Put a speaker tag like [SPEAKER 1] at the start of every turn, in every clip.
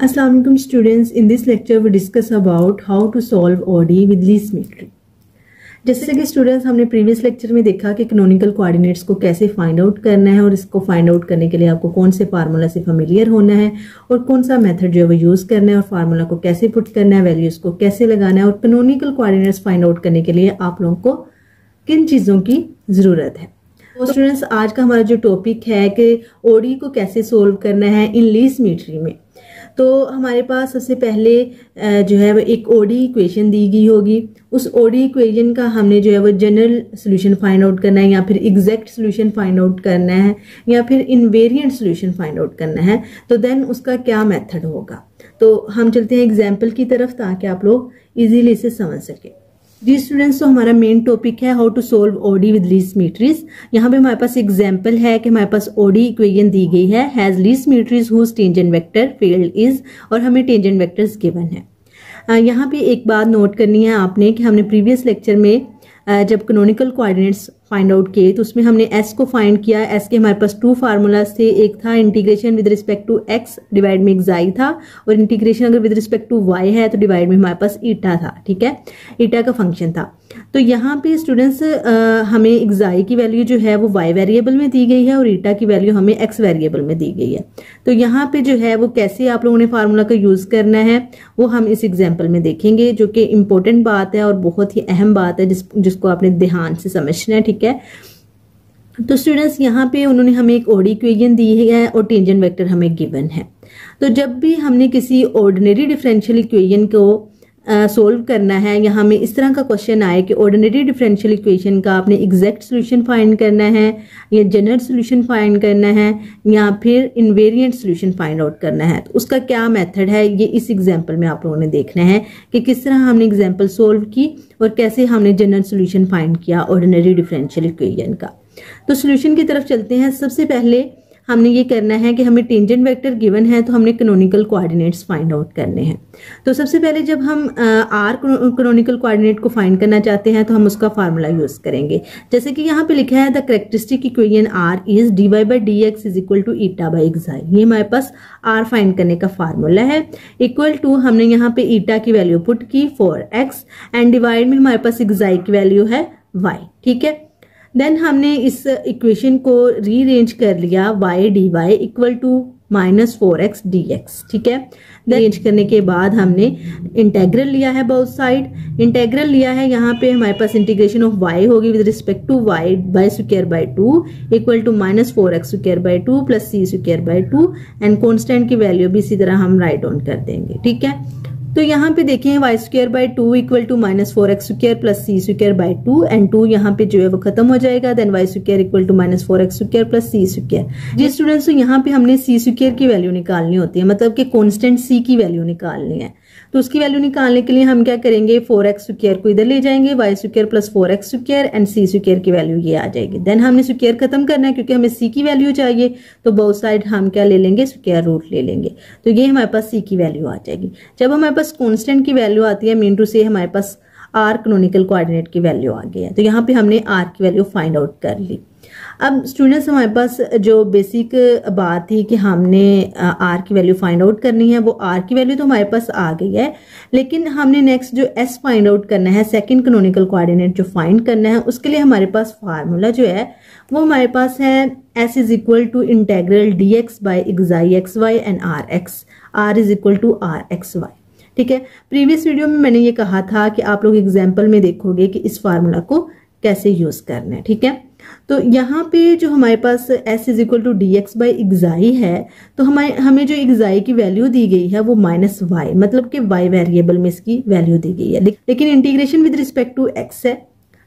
[SPEAKER 1] Assalamualaikum students. In this lecture, we discuss about how to solve OD with Lee symmetry. जैसे कि students हमने previous lecture में देखा कि इकोनॉमिकल कोऑर्डिनेट्स को कैसे फाइंड आउट करना है और इसको फाइंड आउट करने के लिए आपको कौन से फार्मूला से फेमिलियर होना है और कौन सा मेथड जो है वो यूज़ करना है और फार्मूला को कैसे पुट करना है वैल्यूज़ को कैसे लगाना है और इकोनॉमिकल कोऑर्डिनेट्स फाइंड आउट करने के लिए आप लोगों को किन चीज़ों की ज़रूरत है। तो स्टूडेंट्स आज का हमारा जो टॉपिक है कि ओडी को कैसे सोल्व करना है इन लीस मीट्री में। तो हमारे पास सबसे पहले जो है वो एक ओडी इक्वेशन दी गई होगी। उस ओडी इक्वेशन का हमने जो है वो जनरल सोल्यूशन फाइंड आउट करना है या फिर एग्जैक्ट सोल्यूशन फाइंड आउट करना है या फिर इनवेरियंट सोल्यूशन फाइंड आउट करना है। तो देन उसका क्या मेथड होगा? तो हम चलते हैं एग्ज़ाम्पल की तरफ़ ताकि आप लोग इजीली इसे समझ सकें। जी स्टूडेंट्स तो हमारा मेन टॉपिक है how to solve ODE with Lie symmetries यहाँ पे हमारे पास एग्ज़ाम्पल है कि हमारे पास ओडी इक्वेशन दी गई है। Has Lie symmetries whose tangent vector field is और हमें टेंजेंट वेक्टर्स गिवन है। यहाँ पे एक बात नोट करनी है आपने कि हमने प्रीवियस लेक्चर में जब कनोनिकल कोऑर्डिनेट्स फाइंड आउट किए तो उसमें हमने एस को फाइंड किया। एस के हमारे पास टू फार्मूलाज थे। एक था integration with respect to x divide में एक्साई था, और इंटीग्रेशन अगर विद रिस्पेक्ट टू वाई है तो डिवाइड में हमारे पास ईटा था, ठीक है? ईटा का फ़ंक्शन था। तो यहाँ पे स्टूडेंट्स हमें एक्साई की वैल्यू जो है, वो वाई वेरिएबल में दी गई है, और ईटा की वैल्यू हमें एक्स वेरिएबल में दी गई है। तो यहाँ पे जो है, वो कैसे आप लोगों ने फार्मूला का यूज़ करना है, वो हम इस एग्ज़ाम्पल में देखेंगे, जो कि इम्पोर्टेंट बात है और बहुत ही अहम बात है, जिस, जिसको आपने ध्यान से समझना है, ठीक है? तो स्टूडेंट्स यहाँ पे उन्होंने हमें एक ओडी इक्वेशन दी है और टेंजेंट वेक्टर हमें गिवन है। तो जब भी हमने किसी ऑर्डिनरी डिफरेंशियल इक्वेशन को सोल्व करना है या हमें इस तरह का क्वेश्चन आए कि ऑर्डिनरी डिफरेंशियल इक्वेशन का आपने एग्जैक्ट सोल्यूशन फाइंड करना है, या जनरल सोल्यूशन फाइंड करना है, या फिर इनवेरिएंट सोल्यूशन फाइंड आउट करना है। तो उसका क्या मेथड है, ये इस एग्जांपल में आप लोगों ने देखना है कि किस तरह हमने एग्ज़ाम्पल सोल्व की और कैसे हमने जनरल सोल्यूशन फाइंड किया ऑर्डिनरी डिफरेंशियल इक्वेशन का। तो सोल्यूशन की तरफ़ चलते हैं। सबसे पहले हमने ये करना है कि हमें टेंजेंट वेक्टर गिवन है तो हमने कनोनिकल कोऑर्डिनेट्स फाइंड आउट करने हैं। तो सबसे पहले जब हम आर कनोनिकल कोऑर्डिनेट को फाइंड करना चाहते हैं तो हम उसका फार्मूला यूज़ करेंगे। जैसे कि यहाँ पे लिखा है the characteristic equation are is d y by d x is equal to eta by xi ये हमारे पास आर फाइंड करने का फार्मूला है। इक्वल टू हमने यहाँ पे ईटा की वैल्यू पुट की फोर एक्स एंड डिवाइड में हमारे पास एक्साई की वैल्यू है वाई ठीक है? देन हमने इस इक्वेशन को रीअरेंज कर लिया y d y equal to minus four x d x ठीक है? अरेंज करने के बाद हमने इंटेग्रल लिया है बोथ साइड इंटेग्रल लिया है, यहाँ पे हमारे पास इंटीग्रेशन ऑफ़ वाई होगी with respect to y by square by two equal to minus four x square by two plus c square by two and constant की वैल्यू भी इसी तरह हम राइट ऑन कर देंगे, ठीक है? तो यहाँ पे देखिए y square by two equal to minus four x square plus c square by two and two यहाँ पे जो है वो खत्म हो जाएगा then y square equal to minus four x square plus c square ji students तो यहाँ पे हमने सी स्क्र की वैल्यू निकालनी होती है मतलब कि कॉन्स्टेंट सी की वैल्यू निकालनी है। तो उसकी वैल्यू निकालने के लिए हम क्या करेंगे? फोर एक्स स्क्र को इधर ले जाएँगे y square plus four x square and c square की वैल्यू ये आ जाएगी। देन हमने स्क्र खत्म करना है क्योंकि हमें सी की वैल्यू चाहिए तो बहुत साइड हम क्या ले लेंगे? स्क्र रूट ले लेंगे। तो ये हमारे पास सी की वैल्यू आ जाएगी। जब हमारे पास कॉन्स्टेंट की वैल्यू आती है मीन टू से हमारे पास आर कनोनिकल कोऑर्डिनेट की वैल्यू आ गई है तो यहाँ पे हमने आर की वैल्यू फाइंड आउट कर ली। अब स्टूडेंट्स हमारे पास जो बेसिक बात थी कि हमने आर की वैल्यू फाइंड आउट करनी है, वो आर की वैल्यू तो हमारे पास आ गई है, लेकिन हमने नेक्स्ट जो एस फाइंड आउट करना है सेकंड कनोनिकल कोऑर्डिनेट जो फाइंड करना है, उसके लिए हमारे पास फार्मूला जो है, वो हमारे पास है s is equal to integral d x by xi x y and r x r is equal to r x y ठीक है? प्रीवियस वीडियो में मैंने ये कहा था कि आप लोग एग्ज़ाम्पल में देखोगे कि इस फार्मूला को कैसे यूज़ करना है, ठीक है? तो यहाँ पे जो हमारे पास s is equal to d x by xi है तो हमारे, हमें जो एग्जाई की वैल्यू दी गई है वो माइनस वाई मतलब कि वाई वेरिएबल में इसकी वैल्यू दी गई है। लेकिन integration with respect to x है,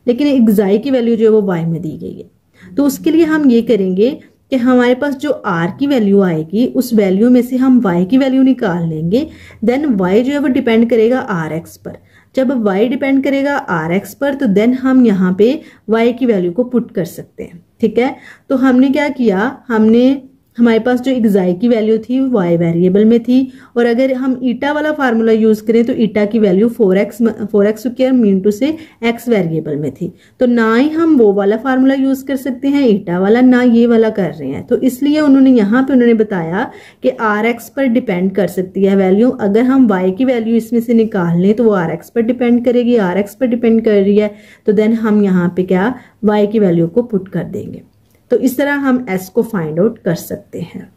[SPEAKER 1] लेकिन एग्जाई की वैल्यू जो है वो वाई में दी गई है। तो उसके लिए हम ये करेंगे कि हमारे पास जो आर की वैल्यू आएगी, उस वैल्यू में से हम वाई की वैल्यू निकाल लेंगे देन वाई जो है वो डिपेंड करेगा आर एक्स पर। जब y डिपेंड करेगा आर एक्स पर तो देन हम यहाँ पे y की वैल्यू को पुट कर सकते हैं, ठीक है? तो हमने क्या किया? हमने हमारे पास जो एक्साई की वैल्यू थी वाई वेरिएबल में थी। और अगर हम ईटा वाला फार्मूला यूज़ करें तो ईटा की value four x four x square mean two से एक्स वेरिएबल में थी। तो ना ही हम वो वाला फार्मूला यूज़ कर सकते हैं ईटा वाला ना ये वाला कर रहे हैं। तो इसलिए उन्होंने यहाँ पे उन्होंने बताया कि आर एक्स पर डिपेंड कर सकती है वैल्यू अगर हम वाई की वैल्यू इसमें से निकाल लें तो वो आर एक्स पर डिपेंड करेगी आर एक्स पर डिपेंड कर रही है। तो देन हम यहाँ पे क्या वाई की वैल्यू को पुट कर देंगे। तो इस तरह हम एस को फाइंड आउट कर सकते हैं।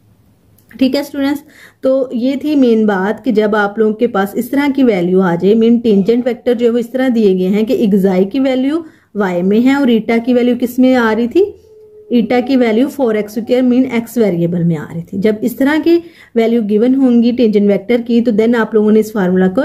[SPEAKER 1] ठीक है स्टूडेंट्स तो ये थी मेन बात कि जब आप लोगों के पास इस तरह की वैल्यू आ जाए मेन टेंजेंट वेक्टर जो है वो इस तरह दिए गए हैं कि एग्जाई की वैल्यू वाई में है और ईटा की वैल्यू किसमें आ रही थी? ईटा की value four x square mean x variable में आ रही थी। जब इस तरह की वैल्यू गिवन होंगी टेंजेंट वेक्टर की तो देन आप लोगों ने इस फार्मूला को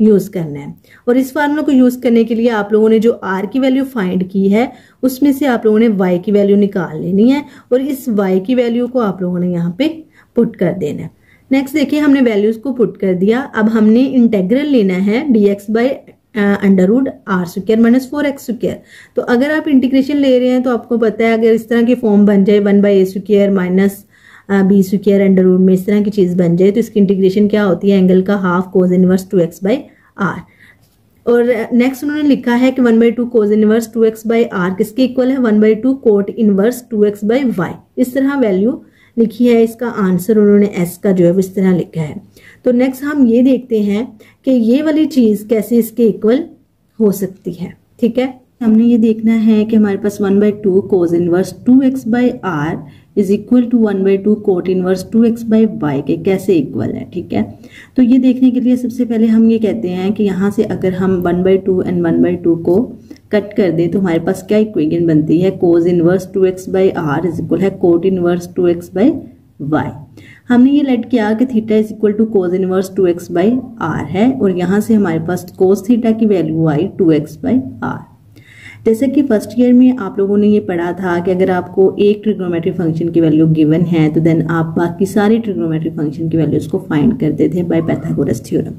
[SPEAKER 1] यूज़ करना है। और इस फार्मूला को यूज़ करने के लिए आप लोगों ने जो आर की वैल्यू फाइंड की है, उसमें से आप लोगों ने वाई की वैल्यू निकाल लेनी है और इस वाई की वैल्यू को आप लोगों ने यहाँ पे पुट कर देना है। नेक्स्ट देखिए, हमने वैल्यूज़ को पुट कर दिया। अब हमने इंटेग्रल लेना है d x by under r square minus four x square तो अगर आप इंटीग्रेशन ले रहे हैं तो आपको पता है अगर इस तरह की फॉर्म बन जाए one by a square minus b square under root में इस तरह की चीज़ बन जाए तो इसकी इंटीग्रेशन क्या होती है? एंगल का half cos inverse two x by r और नेक्स्ट उन्होंने लिखा है कि one by two cos inverse two x by r किसके इक्वल है? One by two cot inverse two x by y इस तरह वैल्यू लिखी है, इसका आंसर उन्होंने एस का जो है इस तरह लिखा है। तो नेक्स्ट हम ये देखते हैं कि ये वाली चीज़ कैसे इसके इक्वल हो सकती है, ठीक है? हमने ये देखना है कि हमारे पास one by two cos inverse two x by r is equal to one by two cot inverse two x by y के कैसे इक्वल है, ठीक है? तो ये देखने के लिए सबसे पहले हम ये कहते हैं कि यहाँ से अगर हम one by two and one by two को कट कर दें तो हमारे पास क्या इक्वेशन बनती है? Cos inverse two x by r is equal है cot inverse two x by y हमने ये लेट किया कि theta is equal to cos inverse two x by r है और यहाँ से हमारे पास कोज थीटा की वैल्यू आई टू एक्स बाई आर जैसे कि फ़र्स्ट ईयर में आप लोगों ने ये पढ़ा था कि अगर आपको एक ट्रिग्नोमेट्रिक फ़ंक्शन की वैल्यू गिवन है तो देन आप बाकी सारी ट्रिग्नोमेट्रिक फ़ंक्शन की वैल्यूज़ को फाइंड करते थे बाय पैथागोरस थ्योरम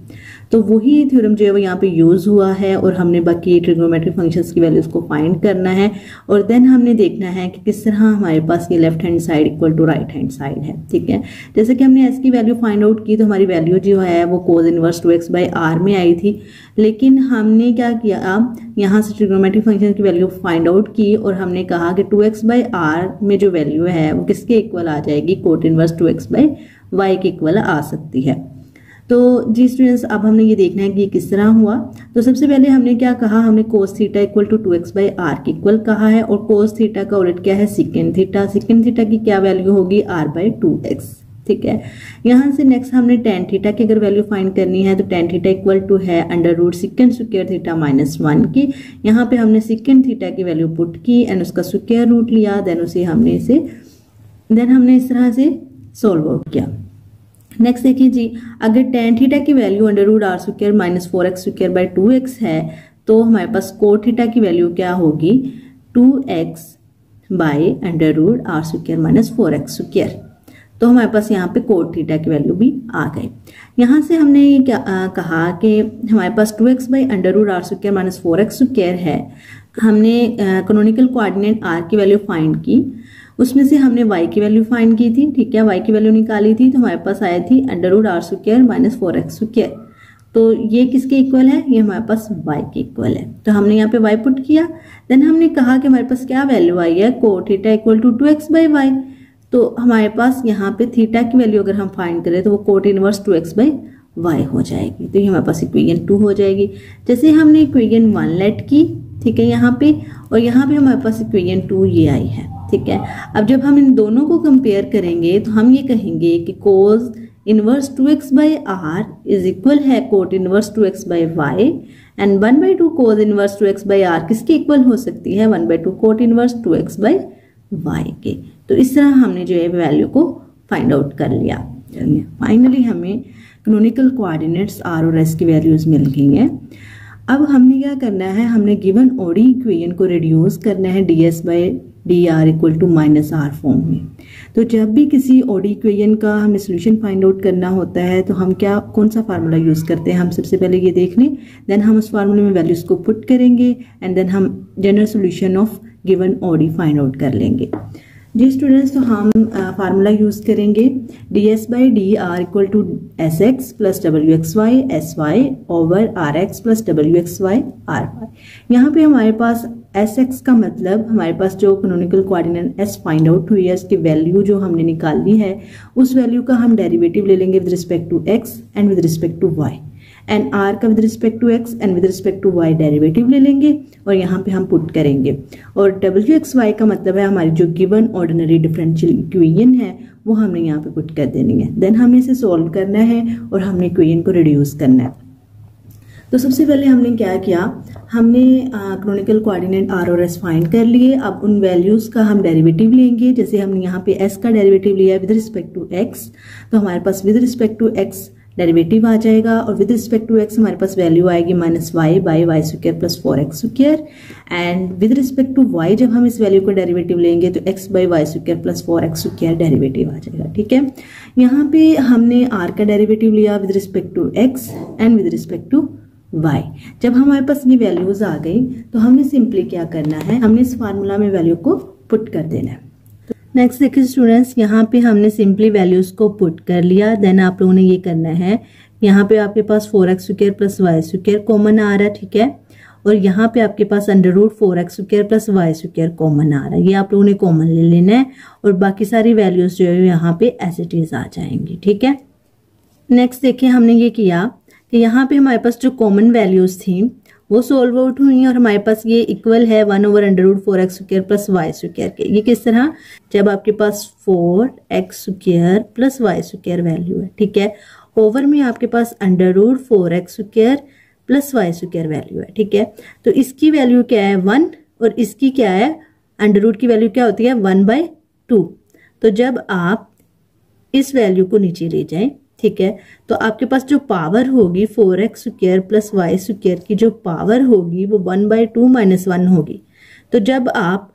[SPEAKER 1] तो वही थ्योरम जो है वो यहाँ पे यूज़ हुआ है और हमने बाकी ट्रिग्नोमेट्रिक फ़ंक्शंस की वैल्यूज़ को फाइंड करना है और देन हमने देखना है कि किस तरह हमारे पास ये left hand side equal to right hand side है, ठीक है? जैसे कि हमने एस की वैल्यू फाइंड आउट की तो हमारी वैल्यू जो है वो cos inverse two x by r में आई थी, लेकिन हमने क्या किया? अब यहाँ से ट्रिग्नोमेट्रिक फ़ंक्शन की वैल्यू फाइंड आउट की और हमने कहा कि टू एक्स बाई आर में जो वैल्यू है वो किसके इक्वल आ जाएगी? Cot inverse two x by y के इक्वल आ सकती है। तो जी स्टूडेंट्स अब हमने ये देखना है कि ये किस तरह हुआ। तो सबसे पहले हमने क्या कहा? हमने cos theta equal to two x by r के इक्वल कहा है और कोस थीटा का उलट क्या है? सिकेंड थीटा सिकेंड थीटा की क्या वैल्यू होगी? आर बाई टू एक्स ठीक है? यहाँ से नेक्स्ट हमने टेन थीटा की अगर वैल्यू फाइंड करनी है तो टेन थीटा इक्वल टू है under root secant square theta minus one की। यहाँ पे हमने सिकेंड थीटा की वैल्यू पुट की एंड उसका स्क्र रूट लिया देन उसे हमने इसे देन हमने इस तरह से सोल्व आउट किया। नेक्स्ट देखिए जी अगर टेन थीटा की value under root r square minus four x square by two x है तो हमारे पास कोट थीटा की वैल्यू क्या होगी? Two x by under root r square minus four x square तो हमारे पास यहाँ पे कोट थीटा की वैल्यू भी आ गई। यहाँ से हमने ये क्या आ, कहा कि हमारे पास two x by under root r square minus four x square है। हमने इकोनॉमिकल कोऑर्डिनेट आर की वैल्यू फाइंड की। उसमें से हमने y की वैल्यू फाइंड की थी, ठीक है? y की वैल्यू निकाली थी तो हमारे पास आई थी under root r square minus four x square तो ये किसके इक्वल है? ये हमारे पास y के इक्वल है। तो हमने यहाँ पे y पुट किया। देन हमने कहा कि हमारे पास क्या वैल्यू आई है? Cos theta equal to two x by y तो हमारे पास यहाँ पे थीटा की वैल्यू अगर हम फाइंड करें तो वो cot inverse two x by y हो जाएगी। तो ये हमारे पास इक्वेशन टू हो जाएगी। जैसे हमने इक्वेशन वन लेट की, ठीक है यहाँ पे, और यहाँ पे हमारे पास इक्वेशन टू ये आई है। ठीक है? अब जब हम इन दोनों को कंपेयर करेंगे तो हम ये कहेंगे कि cos inverse two x by r is equal है cot inverse two x by y and one by two cos inverse two x by r किसके इक्वल हो सकती है? One by two cot inverse two x by y के। तो इस तरह हमने जो है वैल्यू को फाइंड आउट कर लिया। फाइनली हमें क्नोनिकल कोऑर्डिनेट्स आर और एस की वैल्यूज़ मिल गई हैं। अब हमने क्या करना है? हमने गिवन ओडी इक्वेशन को रिड्यूस करना है d s by d r equal to minus r form में। तो जब भी किसी ओडी इक्वेशन का हमें सोल्यूशन फाइंड आउट करना होता है तो हम क्या, कौन सा फार्मूला यूज़ करते हैं? हम सबसे पहले ये देख लें देन हम उस फार्मूले में वैल्यूज़ को पुट करेंगे एंड देन हम general solution of given ODE find out कर लेंगे। जी स्टूडेंट्स तो हम फार्मूला यूज़ करेंगे। D S by D R equal to S X plus W X Y S Y over R X plus W X Y R Y यहाँ पे हमारे पास एस एक्स का मतलब हमारे पास जो canonical coordinate s find out हुई है, उसकी वैल्यू जो हमने निकालनी है, उस वैल्यू का हम डेरिवेटिव ले लेंगे with respect to x and with respect to y and r का with respect to x and with respect to y derivative ले लेंगे और यहाँ पे हम पुट करेंगे। और डब्ल्यू एक्स वाई का मतलब है हमारी जो गिवन ऑर्डिनरी डिफरेंशियल इक्वेशन है, वो हमने यहाँ पे पुट कर देनी है। देन हमें इसे सॉल्व करना है और हमने इक्वेशन को रिड्यूस करना है। तो सबसे पहले हमने क्या किया? हमने क्रोनिकल कोऑर्डिनेट आर और एस फाइंड कर लिए। अब उन वैल्यूज़ का हम डेरिवेटिव लेंगे। जैसे हमने यहाँ पे एस का डेरिवेटिव लिया विद रिस्पेक्ट टू एक्स तो हमारे पास with respect to x derivative आ जाएगा और विद रिस्पेक्ट टू एक्स हमारे पास वैल्यू आएगी minus y by y square plus four x square and with respect to y जब हम इस वैल्यू को डेरिवेटिव लेंगे तो x by y square plus four x square derivative आ जाएगा, ठीक है? यहाँ पे हमने आर का डेरिवेटिव लिया with respect to x and with respect to y. जब हमारे पास ये वैल्यूज़ आ गई तो हमें सिंपली क्या करना है? हमने इस फार्मूला में वैल्यू को पुट कर देना है। नेक्स्ट देखिए स्टूडेंट्स यहाँ पे हमने सिंपली वैल्यूज़ को पुट कर लिया। देन आप लोगों ने ये करना है। यहाँ पे आपके पास four x square plus y square common आ रहा है, ठीक है? और यहाँ पे आपके पास under root four x square plus y square common आ रहा है। ये आप लोगों ने कॉमन ले लेना है और बाकी सारी वैल्यूज़ जो है यहाँ पे एज इट इज़ आ जाएँगी, ठीक है? नेक्स्ट देखिए हमने ये किया कि यहाँ पे हमारे पास जो कॉमन वैल्यूज़ थी वो सोल्व आउट हुई और हमारे पास ये इक्वल है one over under root four x square plus y square के। ये किस तरह? जब आपके पास four x square plus y square value है, ठीक है? ओवर में आपके पास under root four x square plus y square value है, ठीक है? तो इसकी वैल्यू क्या है? वन और इसकी क्या है? अंडर रूट की वैल्यू क्या होती है? वन बाय टू तो जब आप इस वैल्यू को नीचे ले जाएँ ठीक है? तो आपके पास जो पावर होगी four x square plus y square की जो पावर होगी, वो one by two minus one होगी। तो जब आप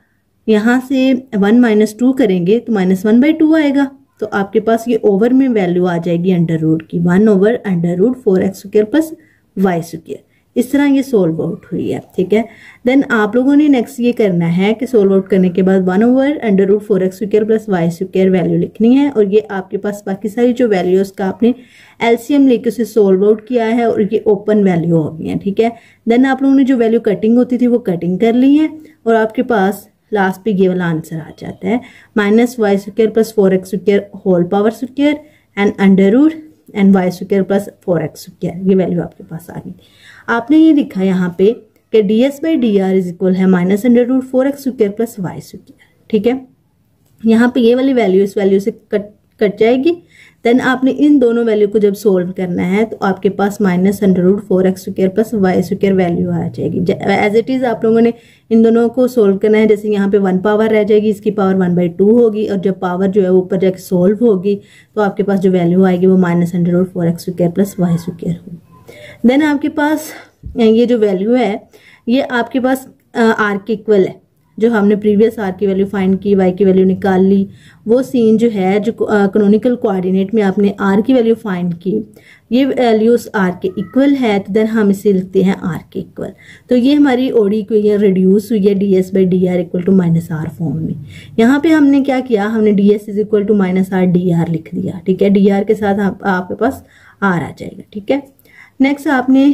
[SPEAKER 1] यहाँ से वन माइनस टू करेंगे तो माइनस वन बाई टू आएगा। तो आपके पास ये ओवर में वैल्यू आ जाएगी अंडर रूट की। One over under root four x square plus y square इस तरह ये सोल्व आउट हुई है, ठीक है? देन आप लोगों ने नेक्स्ट ये करना है कि सोल्व आउट करने के बाद one over under root four x square plus y square value लिखनी है और ये आपके पास बाकी सारी जो वैल्यू उसका आपने एलसीएम लेके उसे सोल्व आउट किया है और ये ओपन वैल्यू हो गई है, ठीक है? देन आप लोगों ने जो वैल्यू कटिंग होती थी वो कटिंग कर ली है और आपके पास लास्ट पे ये वाला आंसर आ जाता है। Minus y square plus four x square whole power square and under root and y square plus four x square ये वैल्यू आपके पास आ गई। आपने ये लिखा यहाँ पे कि d s by d r is equal है minus under root four x square plus y square ठीक है? यहाँ पे ये वाली वैल्यू इस वैल्यू से कट कट जाएगी। देन आपने इन दोनों वैल्यू को जब सोल्व करना है तो आपके पास minus under root four x square plus y square value आ जाएगी। एज इट इज़ आप लोगों ने इन दोनों को सोल्व करना है। जैसे यहाँ पे वन पावर रह जाएगी, इसकी पावर वन बाई टू होगी, और जब पावर जो है ऊपर जाके सोल्व होगी तो आपके पास जो वैल्यू आएगी वो minus under root four x square plus y square होगी। देन आपके पास ये जो वैल्यू है ये आपके पास आर के इक्वल है जो हमने प्रीवियस आर की वैल्यू फाइंड की वाई की वैल्यू निकाल ली वो सीन जो है जो कनोनिकल कोऑर्डिनेट में आपने आर की वैल्यू फाइंड की ये वैल्यूज़ आर के इक्वल है तो देन हम इसे लिखते हैं आर के इक्वल तो ये हमारी ओडी को ये रिड्यूस हुई है d s by d r equal to minus r form में. यहाँ पे हमने क्या किया हमने d s is equal to minus r d r लिख दिया ठीक है? डी आर के साथ आप, आपके पास आर आ जाएगा ठीक है? नेक्स्ट आपने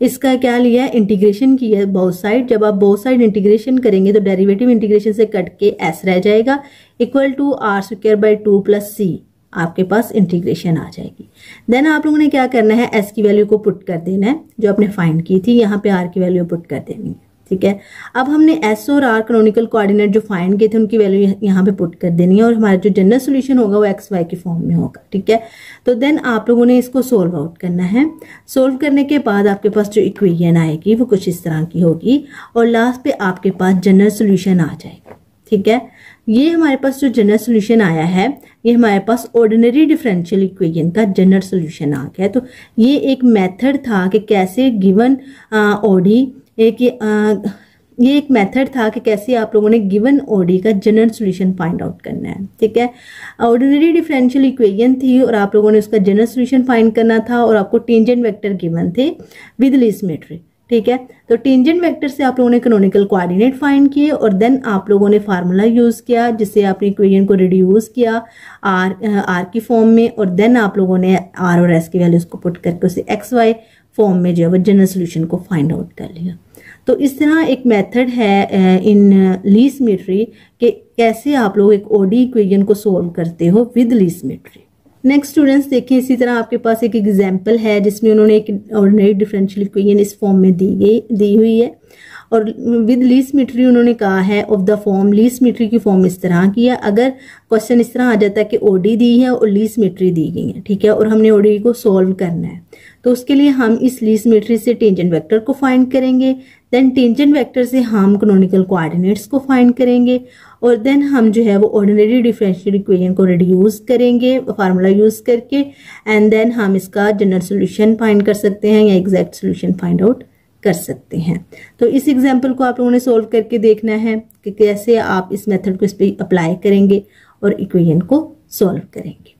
[SPEAKER 1] इसका क्या लिया है? इंटीग्रेशन किया है बहुत साइड जब आप बहुत साइड इंटीग्रेशन करेंगे तो डेरिवेटिव इंटीग्रेशन से कट के एस रह जाएगा. Equal to r square by two plus c आपके पास इंटीग्रेशन आ जाएगी. देन आप लोगों ने क्या करना है? एस की वैल्यू को पुट कर देना है, जो आपने फाइंड की थी. यहाँ पे आर की वैल्यू पुट कर देनी है. ठीक है? अब हमने एस और आर क्रोनिकल कोऑर्डिनेट जो फाइंड किए थे, उनकी वैल्यू यहाँ पे पुट कर देनी है और हमारा जो जनरल सोल्यूशन होगा वो एक्स वाई के फॉर्म में होगा, ठीक है? तो देन आप लोगों ने इसको सोल्व आउट करना है। सोल्व करने के बाद आपके पास जो इक्वेशन आएगी, वो कुछ इस तरह की होगी और लास्ट पे आपके पास जनरल सोल्यूशन आ जाएगा, ठीक है? ये हमारे पास जो जनरल सोल्यूशन आया है, ये हमारे पास ऑर्डिनरी डिफरेंशियल इक्वेशन का जनरल सोल्यूशन आ गया तो ये एक मेथड था कि कैसे गिवन ओडी एक ये एक मेथड था कि कैसे आप लोगों ने गिवन ओडी का जनरल सॉल्यूशन फाइंड आउट करना है, ठीक है? ऑर्डिनरी डिफरेंशियल इक्वेशन थी और आप लोगों ने उसका जनरल सॉल्यूशन फाइंड करना था और आपको टेंजेंट वेक्टर गिवन थे विद लिसमेट्री ठीक है? तो टेंजेंट वेक्टर से आप लोगों ने कनोनिकल कोऑर्डिनेट फाइंड किए और देन आप लोगों ने फार्मूला यूज़ किया, जिससे आपने इक्वेशन को रिड्यूस किया आर आर की फॉर्म में और देन आप लोगों ने आर और एस की वैल्यूज़ को पुट करके उसे एक्स वाई फॉर्म में जो है वो जनरल सोल्यूशन को फाइंड आउट कर लिया। तो इस तरह एक मेथड है इन लीस मीट्री कि कैसे आप लोग एक ओडी इक्वेशन को सोल्व करते हो with Lie symmetry next students देखें, इसी तरह आपके पास एक एग्ज़ाम्पल है जिसमें उन्होंने एक ऑर्डिनरी डिफरेंशियल इक्वेशन इस फॉर्म में दी गई, दी हुई है। और विद लीस मीट्री उन्होंने कहा है of the form Lie symmetry की फॉर्म इस तरह की है। अगर क्वेश्चन इस तरह आ जाता है कि ओडी दी है और लीस मिट्री दी गई है, ठीक है? और हमने ओडी को सॉल्व करना है। तो उसके लिए हम इस लीस मिट्री से टेंजेंट वेक्टर को फाइंड करेंगे। देन टेंजेंट वेक्टर से हम कनोनिकल कोऑर्डिनेट्स को फाइंड करेंगे और देन हम जो है वो ऑर्डिनरी डिफरेंशियल इक्वेशन को रिड्यूस करेंगे फार्मूला यूज़ करके एंड देन हम इसका जनरल सोल्यूशन फाइंड कर सकते हैं या एग्जैक्ट सोल्यूशन फाइंड आउट कर सकते हैं। तो इस एग्ज़ाम्पल को आप लोगों ने सोल्व करके देखना है कि कैसे आप इस मेथड को इस पर अप्लाई करेंगे और इक्वेशन को सॉल्व करेंगे।